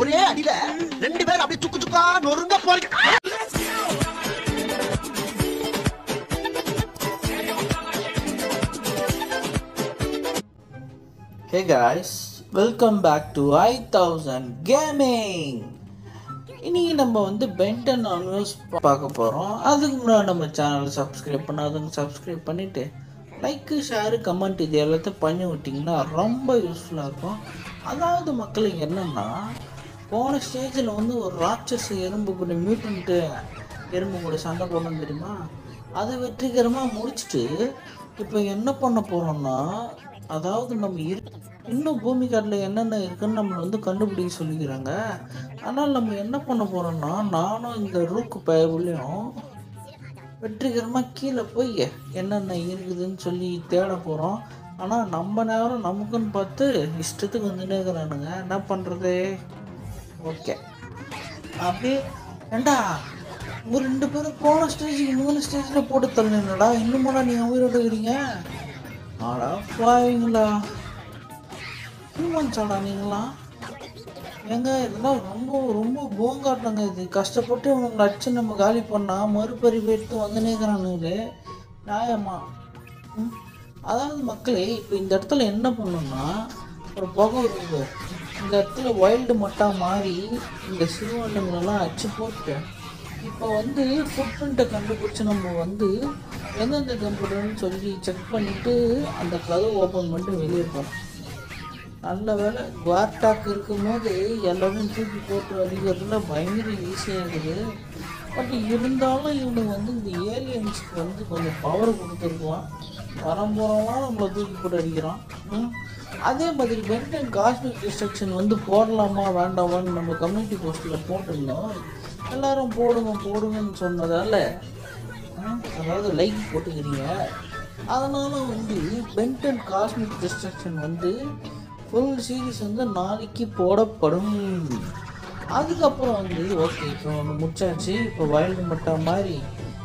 ஒரே அடியில ரெண்டு பேரும் அப்படியே சுக்கு சுக்கா நொறுங்க போறீங்க. Hey guys, welcome back to i1000 Gaming. இன்னைக்கு நம்ம வந்து பென்டன் நியூஸ் பார்க்க போகிறோம் அதுக்கு முன்னாடி நம்ம சேனலை சப்ஸ்கிரைப் பண்ணாதவங்க சப்ஸ்கிரைப் பண்ணிவிட்டு லைக்கு ஷேரு கமெண்ட் இது எல்லாத்தையும் பண்ணி விட்டிங்கன்னா ரொம்ப யூஸ்ஃபுல்லாக இருக்கும். அதாவது மக்களுக்கு என்னென்னா போன ஸ்டேஜில் வந்து ஒரு ராட்சஸ் எறும்பு கூட மியூட்டன்ட்டு எறும்பு கூட சண்டை போடணும் தெரியுமா? அதை வெற்றிகரமாக முடிச்சுட்டு இப்போ என்ன பண்ண போகிறோம்னா அதாவது நம்ம இரு இன்னும் பூமி காட்டில் என்னென்ன இருக்குன்னு நம்மளை வந்து கண்டுபிடிக்க சொல்லிக்கிறாங்க. ஆனால் நம்ம என்ன பண்ண போகிறோம்னா நானும் இந்த ரூக்கு பயவுலையும் வெற்றிகரமாக கீழே போய் என்னென்ன இருக்குதுன்னு சொல்லி தேட போகிறோம் ஆனால் நம்ம நேரம் நமக்குன்னு பார்த்து இஷ்டத்துக்கு வந்துட்டே இருக்கிறானுங்க. என்ன பண்ணுறது ஓகே. அப்படியே ஏண்டா ஒரு ரெண்டு பேரும் போன ஸ்டேஜுக்கு மூணு ஸ்டேஜில் போட்டு தள்ளினடா இன்னுமாடா நீங்கள் உயிரோடு இருக்கிறீங்க. ஆடா பாவீங்களா ஹியூமன்ஸாடா நீங்களாம். ஏங்க இதெல்லாம் ரொம்ப ரொம்ப போங்காட்டங்க இது. கஷ்டப்பட்டு இவங்களை அடிச்சு நம்ம காலி பண்ணால் மறுபறிவு எடுத்து வந்துனேங்கிறானுங்களே நியாயமா? அதாவது மக்களே இப்போ இந்த இடத்துல என்ன பண்ணணும்னா ஒரு புகை இருக்குது இந்த இடத்துல வைல்டு மட்டாக மாறி இந்த சிறுவண்டங்களெல்லாம் அடிச்சு போட்டு இப்போ வந்து ஃபுட் பிரிண்ட்டை கண்டுபிடிச்சி நம்ம வந்து எந்தெந்த கம்ப்யூட்டர்னு சொல்லி செக் பண்ணிவிட்டு அந்த கதவை ஓப்பன் பண்ணிட்டு வெளியே போகிறோம் நல்ல வேலை குவார்டாக் இருக்கும்போது எல்லாரும் தூக்கி போட்டு அடிக்கிறதுல பயங்கர ஈஸியாக இருக்குது. பட் இருந்தாலும் இவனுக்கு வந்து இந்த ஏலியன்ஸ்க்கு வந்து கொஞ்சம் பவர் கொடுத்துருக்குவான் வரம்போகிறவங்களாம் நம்மளை தூக்கி போட்டு அடிக்கிறான். அதே மாதிரி பென்டன் காஸ்மிக் டிஸ்ட்ரக்ஷன் வந்து போடலாமா வேண்டாமான்னு நம்ம கம்யூனிட்டி போஸ்ட்டில் போட்டிருந்தோம். எல்லாரும் போடுங்க போடுங்கன்னு சொன்னதால் அதாவது லைக் போட்டுக்கிறீங்க. அதனால் வந்து பென்டன் காஸ்மிக் டிஸ்ட்ரக்ஷன் வந்து ஃபுல் சீரிஸ் வந்து நாளைக்கு போடப்படும். அதுக்கப்புறம் வந்து ஓகே இப்போ ஒன்று முடிச்சாச்சு. இப்போ வயல்டு மட்டா மாதிரி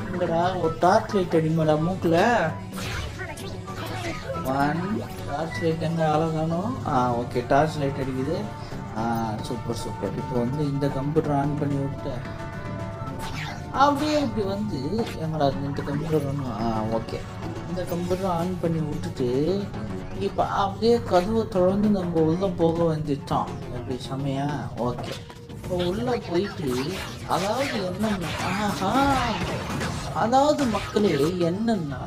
இங்கடா ஒரு டார்ச் லைட் அடிமாடா மூக்கில். ஒன் டார்ச் லைட் எங்கே அழகானோ? ஆ ஓகே டார்ச் லைட் அடிக்குது. ஆ சூப்பர் சூப்பர் இப்போ வந்து இந்த கம்ப்யூட்டர் ஆன் பண்ணி விட்டேன் அப்படியே இப்படி வந்து எங்கடா இந்த கம்ப்யூட்டர் ஒன்று ஆ ஓகே இந்த கம்ப்யூட்டர் ஆன் பண்ணி விட்டுட்டு இப்போ அப்படியே கதவை தொடர்ந்து நம்ம உள்ளே போக வந்துட்டோம் எப்படி செமையா ஓகே இப்போ உள்ளே போயிட்டு அதாவது என்னன்னா ஆஹா அதாவது மக்களே என்னன்னா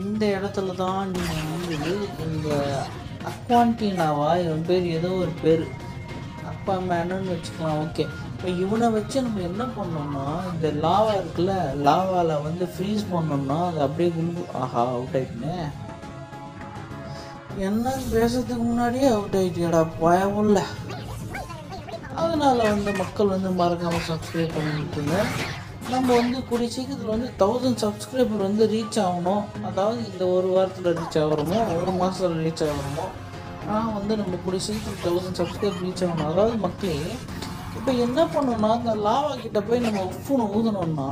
இந்த இடத்துல தான் நீங்கள் வந்து இந்த அக்வான்டினாவா இவன் பேர் ஏதோ ஒரு பேர். அப்பா மேனுன்னு வச்சுக்கலாம் ஓகே. இப்போ இவனை வச்சு நம்ம என்ன பண்ணோம்னா இந்த லாவா இருக்குல்ல லாவாவில் வந்து ஃப்ரீஸ் பண்ணோம்னா அது அப்படியே குண்டு ஆஹா அவுட் ஆயிட்டுனே என்னன்னு பேசுறதுக்கு முன்னாடியே அவுட் ஆகிட்டியடா பயமுள்ள அதனால் வந்து மக்கள் வந்து மறக்காமல் சப்ஸ்கிரைப் பண்ணிட்டுங்க நம்ம வந்து கூடிய சீக்கிரத்தில் வந்து தௌசண்ட் சப்ஸ்கிரைபர் வந்து ரீச் ஆகணும். அதாவது இந்த ஒரு வாரத்தில் ரீச் ஆகிறோமோ ஒரு மாதத்தில் ரீச் ஆகிறோமோ ஆனால் வந்து நம்ம கூடிய சீக்கிரம் தௌசண்ட் சப்ஸ்கிரைப் ரீச் ஆகணும். அதாவது மக்களே இப்போ என்ன பண்ணணும்னா இந்த லாவா கிட்ட போய் நம்ம உப்புன்னு ஊதணும்னா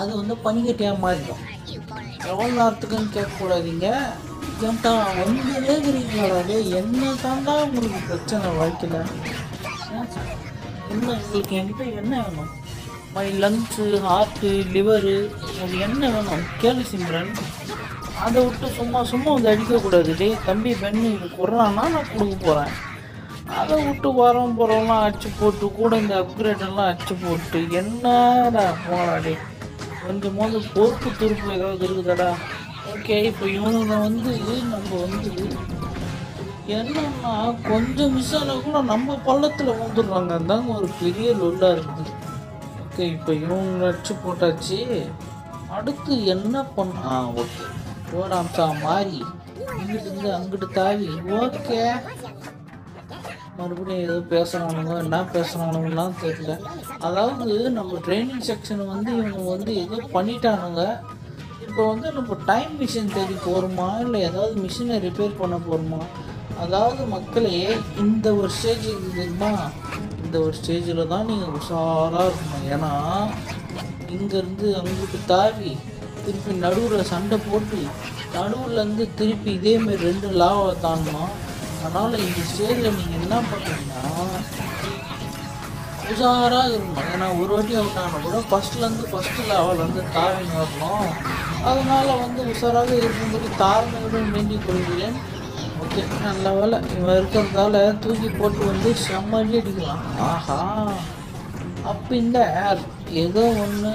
அது வந்து பனிக்கட்டியாக மாறிடும். எவ்வளோ நேரத்துக்குன்னு கேட்கக்கூடாதீங்க. ஏன்ட்டா வந்து இருக்கிறீங்களா டேய் என்ன தாண்டா உங்களுக்கு பிரச்சனை வாழ்க்கையில்? என்ன உங்களுக்கு என்கிட்ட என்ன வேணும்? மை லங்ஸு ஹார்ட்டு லிவரு உங்களுக்கு என்ன வேணும்? கேளு சிம்ரன். அதை விட்டு சும்மா சும்மா வந்து அடிக்கக்கூடாது டேய் தம்பி பெண்ணு இது கொடுறான்னா நான் கொடுக்க போகிறேன் அதை விட்டு வரோம் போகிறோம்லாம் அடிச்சு போட்டு கூட இந்த அப்கிரேட் எல்லாம் அடிச்சு போட்டு என்னடா போடா டே கொஞ்சமாவது பொறுப்பு துருப்பு ஏதாவது இருக்குதாடா? ஓகே இப்போ இவனுங்க வந்து நம்ம வந்து என்னன்னா கொஞ்சம் மிஸ் ஆனா கூட நம்ம பள்ளத்தில் வந்துடுறாங்க அதாங்க ஒரு பெரிய லொல்லா இருக்குது. ஓகே இப்போ இவங்க அடிச்சு போட்டாச்சு. அடுத்து என்ன பண்ண? ஆ ஓகே ஓடாம்சா மாறி. இங்கிட்டு அங்கிட்டு தாவி. ஓகே மறுபடியும் ஏதோ பேசுகிறானுங்க என்ன பேசுகிறானுங்கலாம் தெரியல. அதாவது நம்ம ட்ரைனிங் செக்ஷன் வந்து இவங்க வந்து ஏதோ பண்ணிட்டானுங்க. இப்போ வந்து நம்ம டைம் மிஷின் தேடி போகிறோமா இல்லை ஏதாவது மிஷினை ரிப்பேர் பண்ண போகிறோமா அதாவது மக்களே இந்த ஒரு ஸ்டேஜ் இருக்குதுமா இந்த ஒரு ஸ்டேஜில் தான் நீங்கள் உஷாராக இருக்கணும். ஏன்னா இங்கேருந்து அங்கிட்டு தாவி திருப்பி நடுவில் சண்டை போட்டு நடுவுலேருந்து திருப்பி இதேமாரி ரெண்டு லாவை தாண்டணும் அதனால் இந்த ஸ்டேஜில் நீங்கள் என்ன பண்ணுறீங்கன்னா உஷாராக இருக்கணும். ஏன்னா ஒரு வாட்டி அவுட் ஆனால் கூட ஃபஸ்ட்லேருந்து ஃபஸ்ட்டு லெவல்லேருந்து தாவின்னு வரணும். அதனால் வந்து உஷாராக இருக்கும்படி தாழ்மையுடன் வேண்டிக் கொள்கிறேன். ஓகே நல்ல வேலை இவன் இருக்கிறதால தூக்கி போட்டு வந்து செம்மடி அடிக்கலாம். ஆஹா. அப்போ இந்த ஏதோ ஒன்று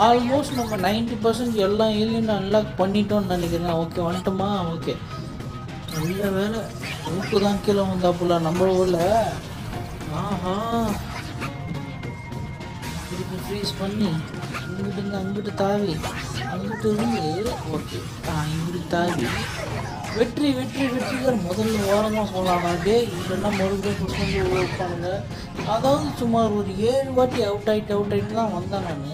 ஆல்மோஸ்ட் நம்ம நைன்டி பர்சன்ட் எல்லா ஏலியும் அன்லாக் பண்ணிட்டோம்னு நினைக்கிறேன். ஓகே வந்துட்டோமா? ஓகே. நல்ல வேலை ஊக்கு தான் கீழே வந்தாப்புல நம்ம ஊரில். ஆஹா. திருப்பி ஃப்ரீஸ் பண்ணி இங்கிட்டு இருந்து அங்கிட்டு தாவி. அங்கிட்டு ஓகே. ஆ தாவி வெற்றி வெற்றி வெற்றிகள் முதல்ல ஓரமாக சொல்லலாம். டே இல்லைன்னா மறுபடியும் புடிச்சு வைப்பானுங்க அதாவது சுமார் ஒரு ஏழு வாட்டி அவுட் ஆகிட்டு அவுட் ஆகிட்டு தான் வந்தேன் நான்.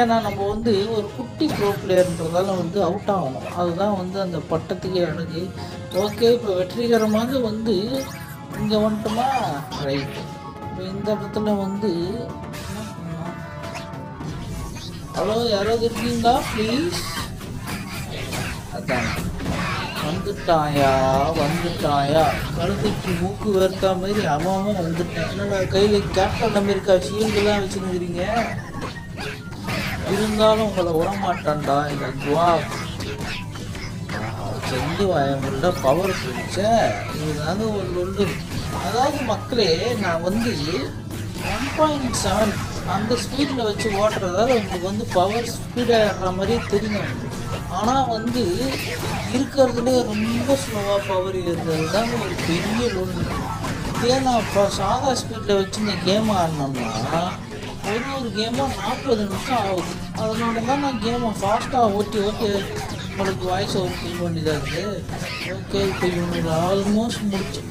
ஏன்னா நம்ம வந்து ஒரு குட்டி ப்ரோ பிளேயர்ன்றதால வந்து அவுட் ஆகணும். அதுதான் வந்து அந்த பட்டத்துக்கே அழகு ஓகே இப்போ வெற்றிகரமாக வந்து இங்கே வந்துட்டோமா? ரைட் இப்போ இந்த இடத்துல வந்து ஹலோ யாராவது இருக்கீங்களா? ப்ளீஸ் அதான். வந்துட்டாயா? வந்துட்டாயா? கழுதைக்கு மூக்கு வேர்க்கா மாதிரி அவன் வந்துட்டான். என்னடா கையில் கேப்டன் அமெரிக்கா ஷீல்டுலாம் வச்சுருக்கிறீங்க இருந்தாலும் உங்களை விடமாட்டான்டா இந்த துவா செஞ்சு வாயமுள்ள பவர் பிடிச்ச இதுதாங்க ஒரு ஒன்று அதாவது மக்களே நான் வந்து ஒன் பாயிண்ட் செவன் அந்த ஸ்பீடில் வச்சு ஓட்டுறதால உங்களுக்கு வந்து பவர் ஸ்பீடாக ஏற மாதிரியே தெரியும் ஆனால் வந்து இருக்கிறதுலே ரொம்ப ஸ்லோவாக பவர் ஏறுறது தான் ஒரு பெரிய லோன் இதே நான் இப்போ சாதா ஸ்பீடில் வச்சு இந்த கேம் ஆடினோம்னா ஒரு ஒரு கேமும் நாற்பது நிமிஷம் ஆகுது அதனால தான் நான் கேமை ஃபாஸ்ட்டாக ஓட்டி ஓட்டி உங்களுக்கு வாய்ஸ் ஓவர் ஃபீல் தான் இருக்குது ஓகே இப்போ இவங்களுக்கு ஆல்மோஸ்ட் முடிச்சு.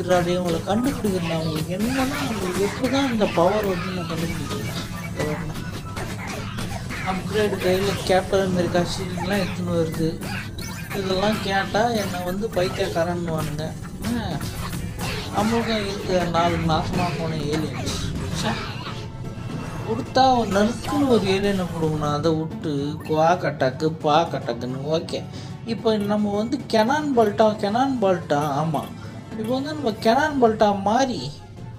இருக்கிறாரு இவங்களை கண்டுபிடிக்கிறேன் நான் உங்களுக்கு என்னன்னா உங்களுக்கு எப்படி தான் இந்த பவர் வந்து நான் கண்டுபிடிக்கிறேன் அப்கிரேடு கையில் கேப்டன் அமெரிக்கா ஷீல்ட்லாம் எடுத்துன்னு வருது. இதெல்லாம் கேட்டால் என்னை வந்து பைத்தியக்காரன்னுவானுங்க நம்மளுக்கும் இருக்கிற நாலு நாசமாக போன ஏலியன்ஸ் கொடுத்தா ஒரு நறுக்குன்னு ஒரு ஏலியனை கொடுக்கணும் அதை விட்டு குவா கட்டாக்கு பா கட்டாக்குன்னு. ஓகே. இப்போ நம்ம வந்து கெனான் பால்ட்டா கெனான் பல்ட்டா ஆமாம் இப்போ வந்து நம்ம கெனான் பல்ட்டா மாதிரி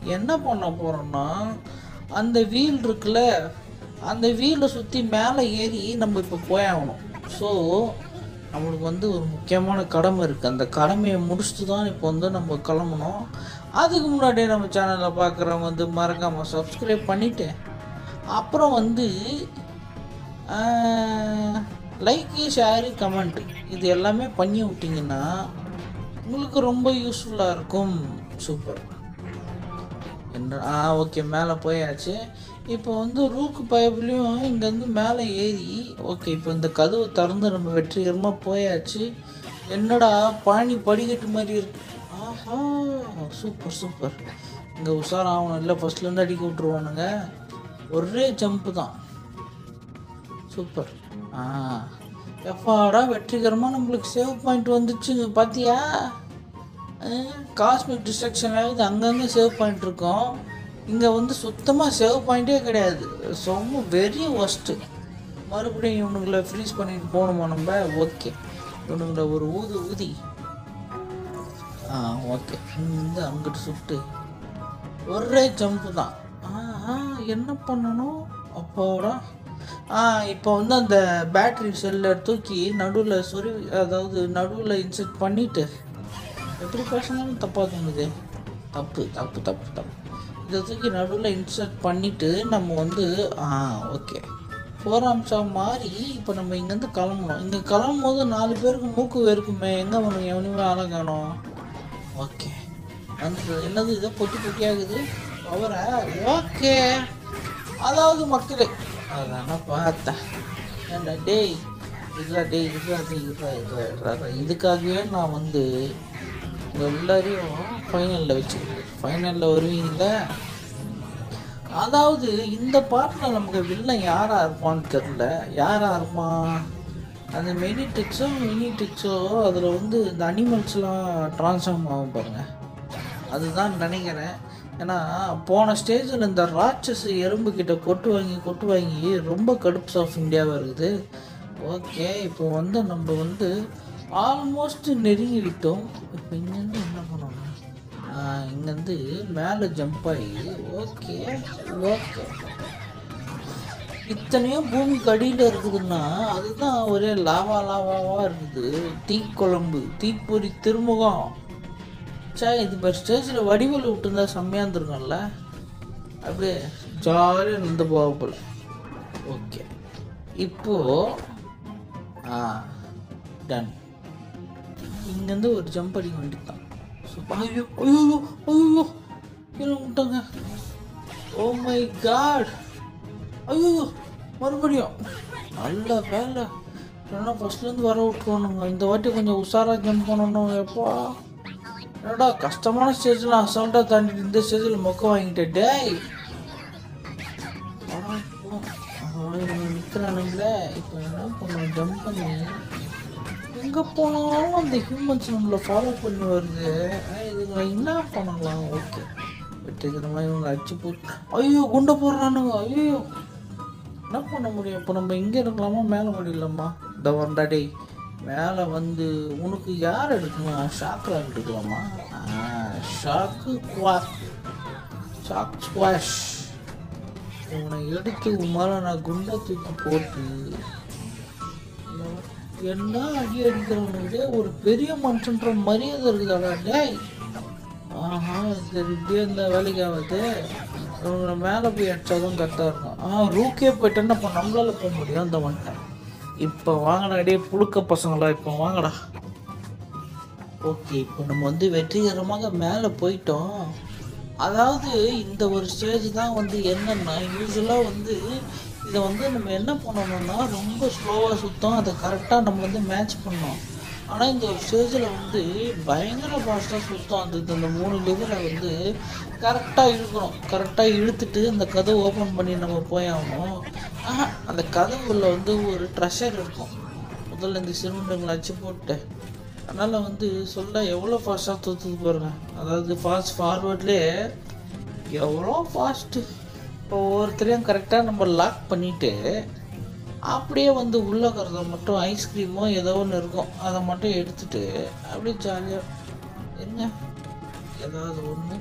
என்ன பண்ண போகிறோம்னா அந்த வீல் இருக்குல்ல அந்த வீலை சுற்றி மேலே ஏறி நம்ம இப்போ போயாகணும் ஸோ நம்மளுக்கு வந்து ஒரு முக்கியமான கடமை இருக்குது அந்த கடமையை முடிச்சுட்டு தான் இப்போ வந்து நம்ம கிளம்பணும். அதுக்கு முன்னாடியே நம்ம சேனலில் பார்க்குறவங்க வந்து மறக்காமல் சப்ஸ்கிரைப் பண்ணிவிட்டு அப்புறம் வந்து லைக்கு ஷேரு கமெண்ட் இது எல்லாமே பண்ணி விட்டிங்கன்னா உங்களுக்கு ரொம்ப யூஸ்ஃபுல்லாக இருக்கும். சூப்பர் என்ன? ஆ ஓகே மேலே போயாச்சு. இப்போ வந்து ரூக்கு பைப்லேயும் இங்கேருந்து மேலே ஏறி ஓகே இப்போ இந்த கதவு திறந்து நம்ம வெற்றிகரமாக போயாச்சு. என்னடா பாணி படிக்கட்டு மாதிரி இருக்கு. ஆஹா சூப்பர் சூப்பர் இங்கே உஷார் ஆகணும். இல்லை ஃபஸ்ட்லேருந்து அடிக்க விட்ருவானுங்க ஒரே ஜம்ப்பு தான். சூப்பர் ஆ. எப்பாடா வெற்றிகரமாக நம்மளுக்கு சேவ் பாயிண்ட் வந்துச்சு பார்த்தியா காஸ்மிக் டிஸ்ட்ரக்ஷன் ஆகுது அங்கங்கே சேவ் பாயிண்ட் இருக்கும். இங்கே வந்து சுத்தமாக சேவ் பாயிண்ட்டே கிடையாது. ரொம்ப வெரி ஒஸ்ட்டு மறுபடியும் இவனுங்களை ஃப்ரீஸ் பண்ணிட்டு போகணுமா நம்ம? ஓகே இவனுங்களை ஒரு ஊது ஊதி. ஆ ஓகே இந்த அங்கிட்டு சுட்டு. ஒரே ஜம்ப்பு தான். ஆ ஆ என்ன பண்ணணும்? அப்போடா. ஆ இப்போ வந்து அந்த பேட்ரி செல்லை தூக்கி நடுவில் சொறி அதாவது நடுவில் இன்செக்ட் பண்ணிவிட்டு எப்படி பேசினாலும் தப்பாக தோணுது. தப்பு தப்பு தப்பு தப்பு. இதை தூக்கி நடுவில் இன்சர்ட் பண்ணிவிட்டு நம்ம வந்து ஆ ஓகே ஃபோர் ஆம்ஸாக மாறி இப்போ நம்ம இங்கேருந்து கிளம்பணும். இங்கே கிளம்பும் போது நாலு பேருக்கு மூக்கு வெறுக்குமே. எங்கே பண்ணும் எவனையுமே ஆளை காணும்? ஓகே அந்த என்னது இதை? பொட்டி பொட்டியாகுது அவரை ஓகே அதாவது மக்களே அதான் பார்த்தேன். ஏண்டா டேய் இதுடா டேய் இதுதான் இதுதான் இதுதான் இதுக்காகவே நான் வந்து எல்லாரையும் ஃபைனலில் வச்சுருக்கு ஃபைனலில் வருவீங்களா அதாவது இந்த பாட்டில் நமக்கு வில்லன் யாராக இருப்பான்னு தெரில யாராக இருப்பான் அந்த மினி டிக்ஸோ மினி டிக்ஸோ அதில் வந்து இந்த அனிமல்ஸ்லாம் ட்ரான்ஸ்ஃபார்ம் ஆகும் பாருங்கள் அதுதான் நினைக்கிறேன். ஏன்னா போன ஸ்டேஜில் இந்த ராட்சஸ் எறும்பு கிட்ட கொட்டு வாங்கி கொட்டு வாங்கி ரொம்ப கடுப்ஸ் ஆஃப் இந்தியாவாக இருக்குது. ஓகே இப்போ வந்து நம்ம வந்து ஆல்மோஸ்ட் நெருங்கி விட்டோம் இப்போ இங்கேருந்து என்ன பண்ணணும்? இங்கேருந்து மேலே ஜம்ப் ஆகி ஓகே ஓகே இத்தனையும் பூமிக்கு அடியில் இருக்குதுன்னா அதுதான் ஒரே லாவா லாவாவாக இருக்குது. தீக்குழம்பு தீப்பொறி திருமுகம். சே இது இப்போ ஸ்டேஜில் வடிவில் விட்டுருந்தா செம்மையாக இருந்திருக்கும்ல. அப்படியே ஜாலியாக நின்று போக போல. ஓகே இப்போது ஆ டன் இங்கேருந்து ஒரு ஜம்ப் அடிக்க வேண்டியதுதான் ஸோ ஐயோ ஐயோ ஐயோ கீழே விட்டாங்க ஓ மை காட் ஐயோ மறுபடியும் நல்ல வேலை என்ன ஃபஸ்ட்லேருந்து வர விட்டுருவானுங்க இந்த வாட்டி கொஞ்சம் உஷாராக ஜம்ப் பண்ணணும் எப்போ என்னடா கஷ்டமான ஸ்டேஜில் அசால்ட்டாக தாண்டி இந்த ஸ்டேஜில் மொக்க வாங்கிட்டேன் டேய் நிற்கிறானுங்களே இப்போ என்ன பண்ணுவோம் ஜம்ப் பண்ணி எங்கே போனாலும் அந்த ஹியூமன்ஸ் நம்மளை ஃபாலோ பண்ணி வருது. ஆஹ் இதுங்களை என்ன பண்ணலாம்? ஓகே வெற்றிகரமாக இவங்க அடிச்சு போட்டு ஐயோ குண்டை போடுறானுங்க. ஐயோ. என்ன பண்ண முடியும்? இப்போ நம்ம இங்கே இருக்கலாமா? மேலே முடியலாமா இந்த வந்தா மேலே வந்து உனக்கு யார் எடுக்கணும்? ஷாக்கில் எடுக்கலாமா ஷாக்கு குவாஷ் ஷாக் ஸ்குவாஷ் உன்னை எடுத்து உன் மேலே நான் குண்டை தூக்கி போட்டு என்ன அடி அடிக்கிறவனுக்கு ஒரு பெரிய மனுஷன்ற மரியாதை இருக்குதாடா டேய். ஆஹா சரி இப்படியே இந்த வேலைக்கு ஆகுது மேலே போய் அடித்தாதான் கரெக்டாக இருக்கும். ஆ ரூக்கே போயிட்டேன்னா இப்போ நம்மளால் போக முடியும் அந்த வந்துட்டேன் இப்போ வாங்கடா அடியே புழுக்க பசங்களா இப்போ வாங்கடா. ஓகே இப்போ நம்ம வந்து வெற்றிகரமாக மேலே போயிட்டோம். அதாவது இந்த ஒரு ஸ்டேஜ் தான் வந்து என்னென்னா யூஸ்வலாக வந்து இதை வந்து நம்ம என்ன பண்ணணும்னா ரொம்ப ஸ்லோவாக சுத்தம் அதை கரெக்டாக நம்ம வந்து மேட்ச் பண்ணோம் ஆனால் இந்த ஸ்டேஜில் வந்து பயங்கர ஃபாஸ்ட்டாக சுத்தம். அந்த இந்த மூணு லிவரை வந்து கரெக்டாக இழுக்கணும். கரெக்டாக இழுத்துட்டு அந்த கதை ஓப்பன் பண்ணி நம்ம போய் ஆகணும். அந்த கதவுல வந்து ஒரு ட்ரெஷர் இருக்கும். முதல்ல இந்த சிறுமண்டங்களை அச்சு போட்டு அதனால் வந்து சொல்ல எவ்வளோ ஃபாஸ்ட்டாக தூத்துது பாருங்க. அதாவது ஃபாஸ்ட் ஃபார்வர்ட்லேயே எவ்வளோ ஃபாஸ்ட்டு இப்போ ஒவ்வொருத்தரையும் கரெக்டாக நம்ம லாக் பண்ணிவிட்டு அப்படியே வந்து உள்ளே கறத மட்டும் ஐஸ்கிரீமோ ஏதோ ஒன்று இருக்கும். அதை மட்டும் எடுத்துட்டு அப்படியே ஜாலியாக என்ன? ஏதாவது ஒன்று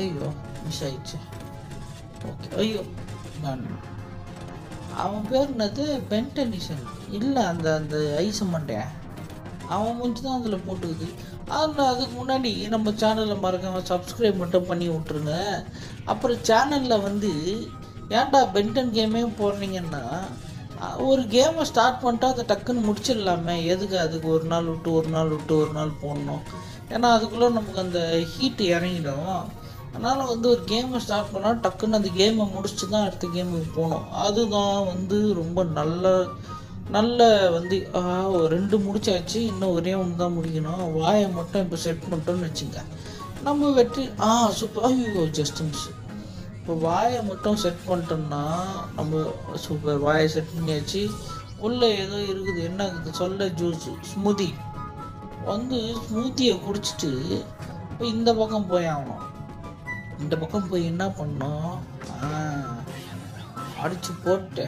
ஐயோ மிஸ் ஆயிடுச்சு. ஓகே ஐயோ நான் அவன் பேர் என்னது? பென்டனிஷன் இல்லை அந்த அந்த ஐஸ் மண்டையன் அவன் முடிஞ்சு தான் அதில் போட்டுக்குது. அதில் அதுக்கு முன்னாடி நம்ம சேனலை மறக்காமல் சப்ஸ்கிரைப் மட்டும் பண்ணி விட்ருங்க அப்புறம் சேனலில் வந்து ஏன்டா பென்டன் கேமே போடுறீங்கன்னா ஒரு கேமை ஸ்டார்ட் பண்ணிட்டா அதை டக்குன்னு முடிச்சிடலாமே. எதுக்கு அதுக்கு ஒரு நாள் விட்டு ஒரு நாள் விட்டு ஒரு நாள் போடணும். ஏன்னா அதுக்குள்ளே நமக்கு அந்த ஹீட்டு இறங்கிடும். அதனால் வந்து ஒரு கேமை ஸ்டார்ட் பண்ணால் டக்குன்னு அந்த கேமை முடிச்சுட்டு தான் அடுத்த கேமுக்கு போகணும். அதுதான் வந்து ரொம்ப நல்ல நல்ல வந்து ரெண்டு முடிச்சாச்சு இன்னும் ஒரே ஒன்று தான் முடிக்கணும். வாயை மட்டும் இப்போ செட் பண்ணிட்டோம்னு வச்சுங்க. நம்ம வெற்றி ஆ சூப்பர் ஐயோ ஜஸ்ட் மிஸ் இப்போ வாயை மட்டும் செட் பண்ணிட்டோம்னா நம்ம சூப்பர் வாயை செட் பண்ணியாச்சு. உள்ளே ஏதோ இருக்குது என்ன இருக்குது சொல்ல ஜூஸ் ஸ்மூதி வந்து ஸ்மூத்தியை குடிச்சிட்டு இப்போ இந்த பக்கம் போய் ஆகணும். இந்த பக்கம் போய் என்ன பண்ணோம் அடித்து அடிச்சு போட்டு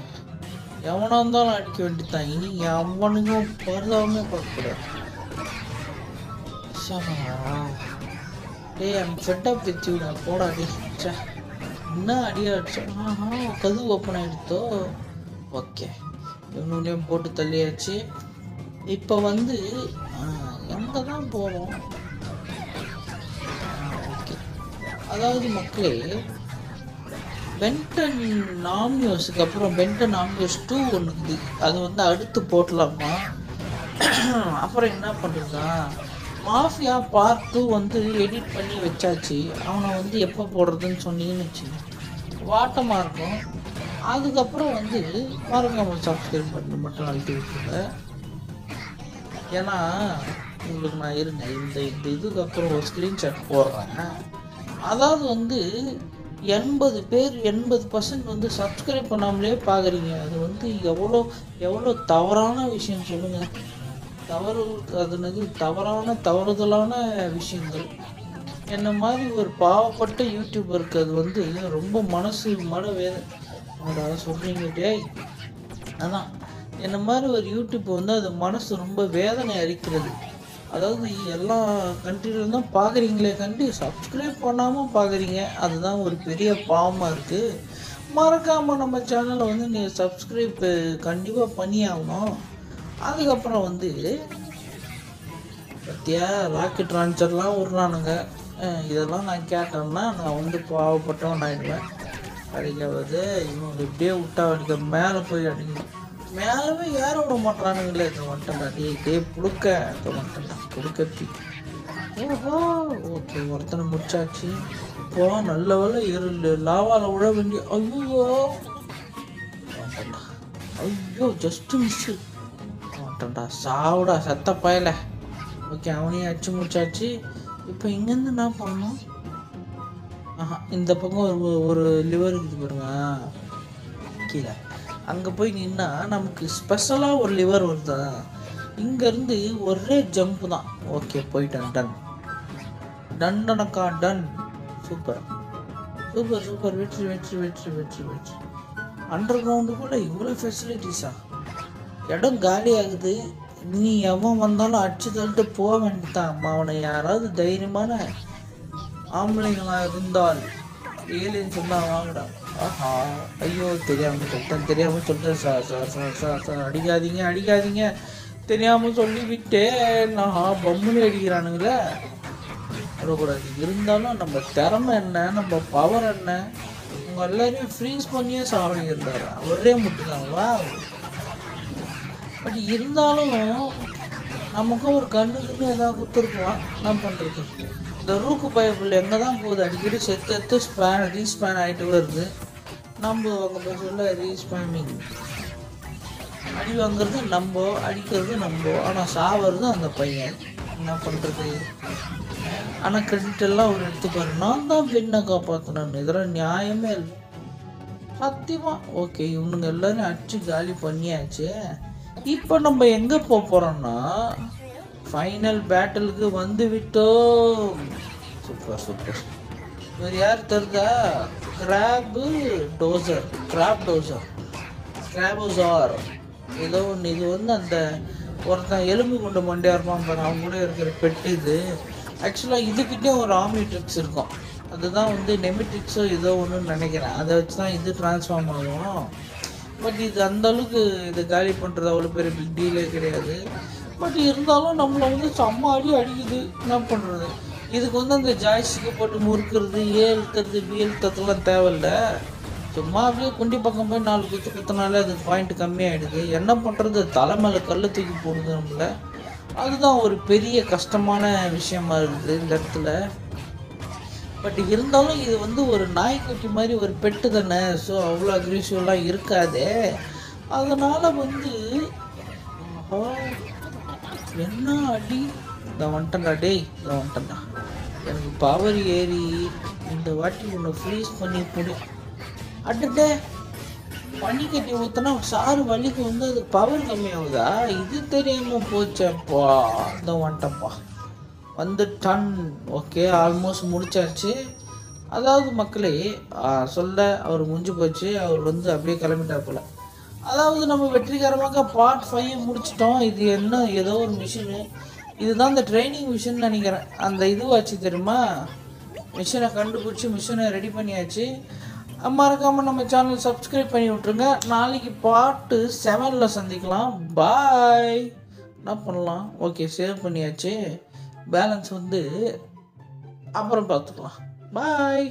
எவனா இருந்தாலும் அடிக்க வேண்டியதுதான். இனி எவனுங்க பருதாமே பார்க்கக்கூடாது. ஷபா. டேய் ஐம் ஃபெட் வித் யூ நான் என்ன அடியா அடிச்சோம் ஆஹா கதவு ஓப்பன் ஆகிடுத்தோ ஓகே. இவனுடையும் போட்டு தள்ளியாச்சு. இப்போ வந்து எங்கே தான் போகிறோம் ஓகே. அதாவது மக்களே பென்டன் நாமியோஸுக்கு அப்புறம் பென்டன் நாமியோஸ் டூ ஒன்று இருக்குது. அது வந்து அடுத்து போடலாமா? அப்புறம் என்ன பண்ணுறதா மாஃபியா பார்ட் டூ வந்து எடிட் பண்ணி வச்சாச்சு. அவனை வந்து எப்போ போடுறதுன்னு சொன்னீங்கன்னு வச்சு வாட்டமாக இருக்கும். அதுக்கப்புறம் வந்து மறக்காம சப்ஸ்கிரைப் பண்ணி மட்டும் அழுத்தி விட்டுருங்க. ஏன்னா உங்களுக்கு நான் இருங்க இந்த இந்த இதுக்கப்புறம் ஒரு ஸ்க்ரீன்ஷாட் போடுறேன். அதாவது வந்து எண்பது பேர் எண்பது பர்சன்ட் வந்து சப்ஸ்கிரைப் பண்ணாமலே பார்க்குறீங்க. அது வந்து எவ்வளோ எவ்வளோ தவறான விஷயம் சொல்லுங்கள் தவறு அது தவறான தவறுதலான விஷயங்கள். என்ன மாதிரி ஒரு பாவப்பட்ட யூடியூபருக்கு அது வந்து ரொம்ப மனசு மன வேதனை சொல்கிறீங்க டேய். அதான். என்ன மாதிரி ஒரு யூடியூப் வந்து அது மனசு ரொம்ப வேதனை அளிக்கிறது. அதாவது எல்லா கண்ட்ரிலேருந்தும் பார்க்குறீங்களே கண்டி சப்ஸ்கிரைப் பண்ணாமல் பார்க்குறீங்க அதுதான் ஒரு பெரிய பாவமாக இருக்குது மறக்காமல் நம்ம சேனலை வந்து நீங்கள் சப்ஸ்கிரைப் கண்டிப்பாக பண்ணியாகணும். அதுக்கப்புறம் வந்து பத்தியா ராக்கெட் லான்ச்சர்லாம் விட்றானுங்க இதெல்லாம் நான் கேட்டேன்னா நான் வந்து பாவப்பட்டவன் ஆகிடுவேன் அடிக்காவது இவங்க இப்படியே விட்டா அடிக்க மேலே போய் அடிக்கணும். மேலவே ஏற விட மாட்டானுங்களே இதை வந்துட்டா நீ டே புழுக்க. இதை வந்துட்டா புழுக்கத்தி ஓஹோ ஓகே ஒருத்தனை முடிச்சாச்சு. இப்போ நல்ல வேலை இரு லாவால விழ வேண்டிய ஐயோ! வந்துட்டா. ஐயோ ஜஸ்ட் மிஸ்ஸு வந்துட்டா சாவுடா சத்த பயல. ஓகே அவனையும் அடிச்சு முடிச்சாச்சு. இப்போ இங்கேருந்து என்ன பண்ணணும்? ஆஹா இந்த பக்கம் ஒரு ஒரு லிவர் இருக்குது பாருங்க. கீழே. அங்கே போய் நின்னா நமக்கு ஸ்பெஷலாக ஒரு லிவர் வருதா? இங்கேருந்து ஒரே ஜம்ப் தான். ஓகே போயிட்டேன். டன் டன்டனக்கா டன் சூப்பர் சூப்பர் சூப்பர் வெற்றி வெற்றி வெற்றி வெற்றி வெற்றி. அண்டர் கிரவுண்டுக்குள்ள இவ்வளோ ஃபெசிலிட்டிஸா இடம் காலி ஆகுது. நீ எவன் வந்தாலும் அடிச்சு தள்ளிட்டு போக வேண்டியதான் அவனை யாராவது தைரியமான ஆம்பளைங்களாக இருந்தால் ஏலியன்ஸ் சொன்னா வாங்கடா. ஆஹா ஐயோ தெரியாம சொல்லிட்டேன் தெரியாம சொல்லிட்டேன். Sir sir sir sir sir அடிக்காதீங்க அடிக்காதீங்க. தெரியாமல் சொல்லி நான் பம்முன்னு அடிக்கிறானுங்களே. விடக்கூடாது. இருந்தாலும் நம்ம திறமை என்ன? நம்ம பவர் என்ன? உங்க எல்லாரையும் ஃப்ரீஸ் பண்ணியே சாவடிக்கிறாரு அவரே முட்டுதாங்களா பட் இருந்தாலும் நமக்கும் ஒரு கண்ணுக்குன்னு ஏதாவது கொடுத்துருக்குவான் என்ன பண்ணுறது இந்த ரூக்கு பைப்பில் எங்கே தான் போகுது? அடிக்கடி செத்து செத்து ஸ்பேன் ரீஸ்பேன் ஆகிட்டு வருது. நம்ம அவங்க போய் ரீச் ரீஸ்பேமிங் அடி வாங்குறது நம்ம அடிக்கிறது நம்ம. ஆனால் சாவது அந்த பையன். என்ன பண்ணுறது ஆனால் கிரெடிட் எல்லாம் அவர் எடுத்துப்பாரு நான் தான் பெண்ணை காப்பாற்றினேன் இதெல்லாம் நியாயமே இல்லை. சத்தியமா. ஓகே இவனுங்க எல்லாரும் அடிச்சு காலி பண்ணியாச்சு. இப்போ நம்ம எங்கே போக போறோம்னா ஃபைனல் பேட்டிலுக்கு வந்து விட்டோம். Super super. வேறு யார் தருதா கிராப் டோசர் கிராப் டோசர் கிராபோசார் ஏதோ ஒன்று இது வந்து அந்த ஒருத்தன் எலும்பு கொண்டு மண்டியாக இருப்பான் பாரு அவங்க கூட இருக்கிற பெட்டு இது. ஆக்சுவலாக இதுக்கிட்டே ஒரு ஆமிட்ரிக்ஸ் இருக்கும். அதுதான் வந்து நெமிட்ரிக்ஸோ ஏதோ ஒன்றுன்னு நினைக்கிறேன். அதை வச்சு தான் இது ட்ரான்ஸ்ஃபார்ம் ஆகும். பட் இது அந்த அளவுக்கு இது காலி பண்ணுறது அவ்வளோ பெரிய பிக் டீலே கிடையாது. பட் இருந்தாலும் நம்மளை வந்து செம்ம அடி அடிக்குது. என்ன பண்ணுறது இதுக்கு வந்து அந்த ஜாய்ஸுக்கு போட்டு முறுக்கிறது ஏ எழுத்துறது பி தேவையில்ல. சும்மா அப்படியே குண்டி பக்கம் போய் நாலு குத்து குத்தினாலே அது பாயிண்ட் கம்மியாயிடுது. என்ன பண்ணுறது தலை மேலே கல் தூக்கி போடுது நம்மள. அதுதான் ஒரு பெரிய கஷ்டமான விஷயமா இருக்குது இந்த இடத்துல. பட் இருந்தாலும் இது வந்து ஒரு நாய்க்குட்டி மாதிரி ஒரு பெட்டு தானே. ஸோ அவ்வளோ அக்ரிசிவெலாம் இருக்காதே. அதனால் வந்து என்ன அடி? இதை வந்துட்டேன்டா டேய். இதை வந்துட்டேன்டா. எனக்கு பவர் ஏறி இந்த வாட்டி உன்னை ஃப்ரீஸ் பண்ணி கொடு. அடுத்த பனி கட்டி ஊற்றினா சாறு வலிக்கு வந்து அது பவர் கம்மியாகுதா? இது தெரியாமல் போச்சேப்பா. இந்த வந்துட்டப்பா வந்து டன் ஓகே ஆல்மோஸ்ட் முடிச்சாச்சு. அதாவது மக்களே சொல்ல அவர் முடிஞ்சு போச்சு. அவர் வந்து அப்படியே கிளம்பிட்டா போல. அதாவது நம்ம வெற்றிகரமாக பார்ட் ஃபைவ் முடிச்சிட்டோம். இது என்ன ஏதோ ஒரு மிஷினு இதுதான் இந்த ட்ரைனிங் மிஷின் நினைக்கிறேன். அந்த இதுவாச்சு தெரியுமா? மிஷினை கண்டுபிடிச்சி மிஷினை ரெடி பண்ணியாச்சு. மறக்காமல் நம்ம சேனல் சப்ஸ்கிரைப் பண்ணி விட்ருங்க நாளைக்கு பாட்டு செவனில் சந்திக்கலாம். பாய் என்ன பண்ணலாம்? ஓகே சேவ் பண்ணியாச்சு. பேலன்ஸ் வந்து அப்புறம் பார்த்துக்கலாம். பாய்